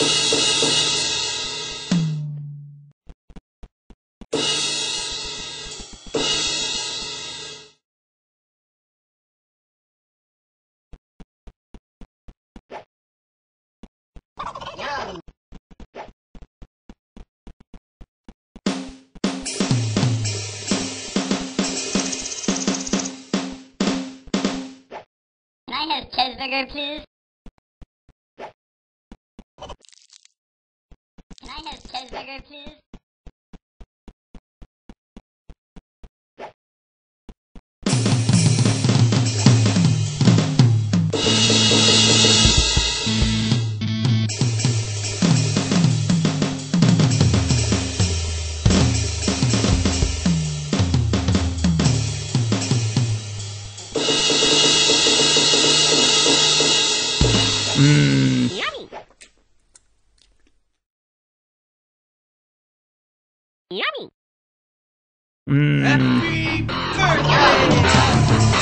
Can I have cheeseburger, please? I have cheeseburger, please? Yummy! Mmm. Happy mm. birthday!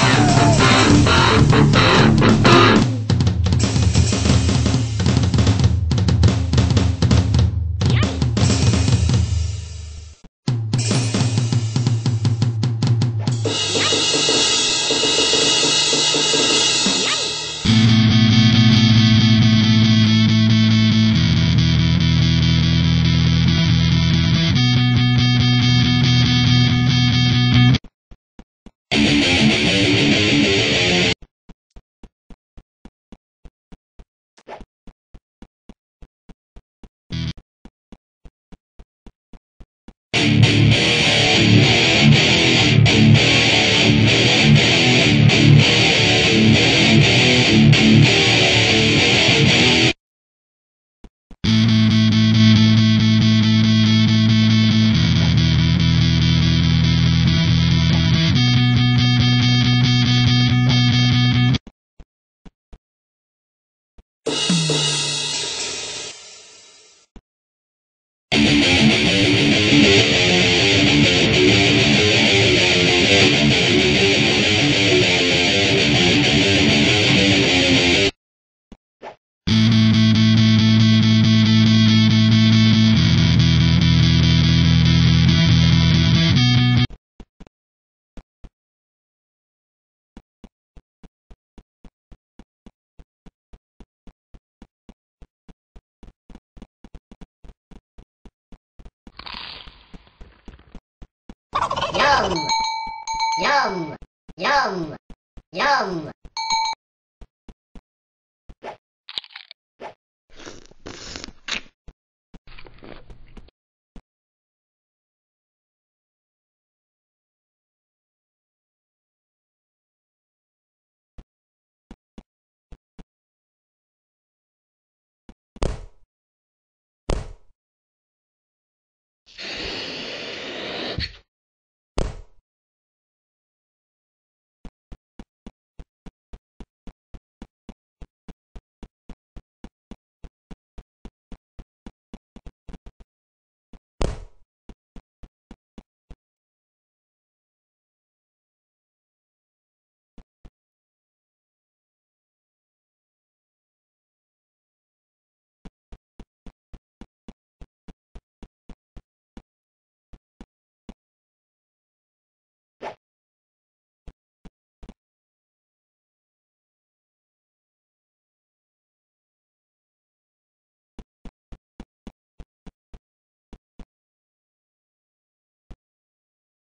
Yum! Yum! Yum! Yum!